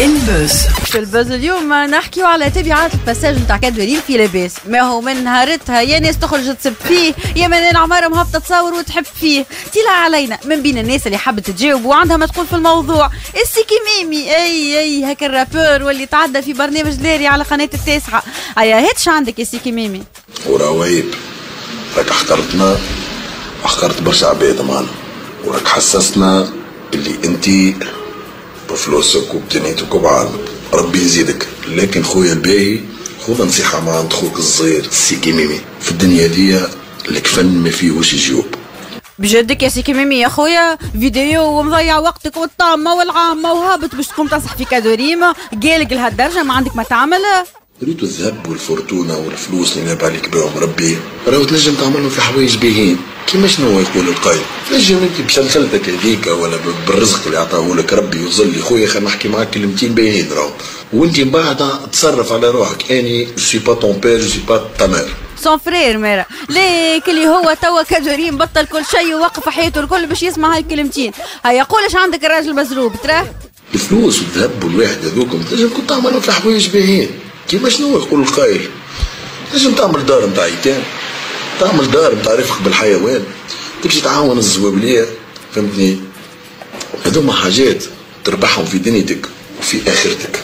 البوس في الباز اليوم نحكيو على تبعات الباساج نتاع كادولين في لاباس. ما هو من نهارتها يا ناس تخرج تسب فيه يا من العمارة مهبطة تصور وتحب فيه. تلا علينا من بين الناس اللي حابة تجاوب وعندها ما تقول في الموضوع. السيكي ميمي أي أي هكا الرابور واللي تعدى في برنامج لاري على قناة التاسعة. أيا هاتش عندك يا سيكي ميمي وراويب راك حقرتنا وحقرت برشا عباد معنا. وراك حسسنا اللي انت بفلوسك وبدنيتك وبعالمك ربي يزيدك. لكن خويا الباهي خذ نصيحة مع عند خوك الصغير. سيكي ميمي. في الدنيا دي الكفن ما فيهوش يجاوب بجدك يا سيكي ميمي. يا خويا فيديو ومضيع وقتك والطامة والعامة وهابط باش تقوم تصح في كادوريما قالك لهالدرجة ما عندك ما تعمل. ريتو الذهب والفورتونة والفلوس اللي ناب عليك بهم ربي. راهو تنجم تعملهم في حوايج باهين كيما شنو يقول القايل تنجم انت بشلخلتك هذيك ولا بالرزق اللي عطاه لك ربي يظل خويا خلينا نحكي معاك كلمتين باهين راهو. وانت من بعد تصرف على روحك. أني سي با تون بير سي با تا مير سون فرير ميرا. ليك اللي هو توا كادوريم بطل كل شيء ووقف حياته الكل باش يسمع هالكلمتين هيا قولش عندك الراجل مزروب تراه الفلوس والذهب والواحد هذوكم تنجم كنت تعملهم في حوايج باهين كيما شنو يقول القايل؟ تنجم تعمل دار نتاع ايتام تعمل دار نتاع رفق بالحيوان تمشي تعاون الزوابلية فهمتني؟ هذوما حاجات تربحهم في دنيتك وفي آخرتك.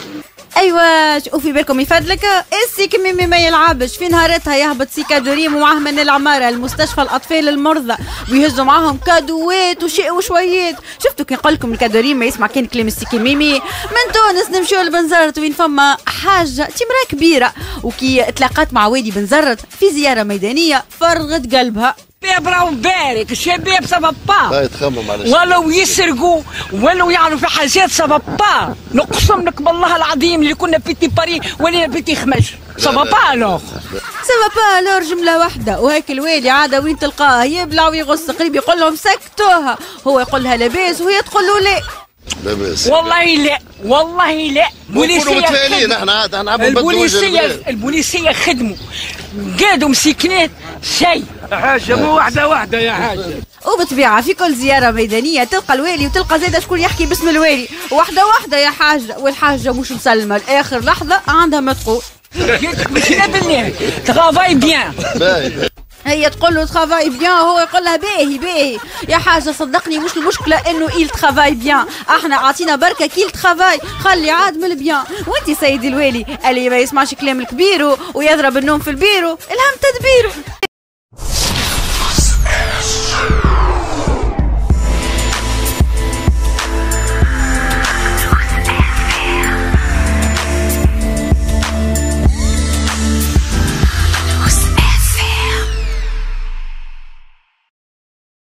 ايوا وفي بالكم يفادلك السيك ميمي ما يلعبش. في نهارتها يهبط سيكا دوريم ومعاه من العمارة المستشفى الأطفال المرضى. ويهزوا معاهم كادوات وشيء وشويات. شفتوا كي نقول لكم الكادوريم ما يسمع كان كلام السيكي ميمي من تونس نمشيو لبنزرت وين فما حاجة تمراه كبيرة. وكي تلاقات مع وادي بنزرت في زيارة ميدانية فرغت قلبها. الشباب راهو مبارك الشباب سبب با. هاي تخمم على ولو يسرقوا ولو يعملوا في حاجات سبب با. نقسم لك بالله العظيم اللي كنا بيتي باري ولينا بيتي خمش سبب با الوغ سما با لور جملة واحدة. وهيك الوالي عادة وين تلقاه؟ يبلع ويغص قريب يقول لهم سكتوها. هو يقول لها لاباس وهي تقول له لا. لاباس والله لا والله لا. خدموا. إحنا عاد إحنا البلاد. البوليسية خدموا. قادوا مسكنات شيء. حاجة مو واحدة واحدة يا حاجة. وبطبيعة في كل زيارة ميدانية تلقى الوالي وتلقى زيادة شكون يحكي باسم الوالي. واحدة واحدة يا حاجة. والحاجة مش مسلمة. لآخر لحظة عندها ما تقول مشينا بالله travaille bien. هي تقول له travaille bien هو يقول لها باهي باهي. يا حاجة صدقني مش المشكلة إنه il travaille bien إحنا عاطينا بركة qu'il travaille خلي عاد من ال bien. وأنت سيدي الوالي اللي ما يسمعش كلام الكبير ويضرب النوم في البيرو الهم تدبيره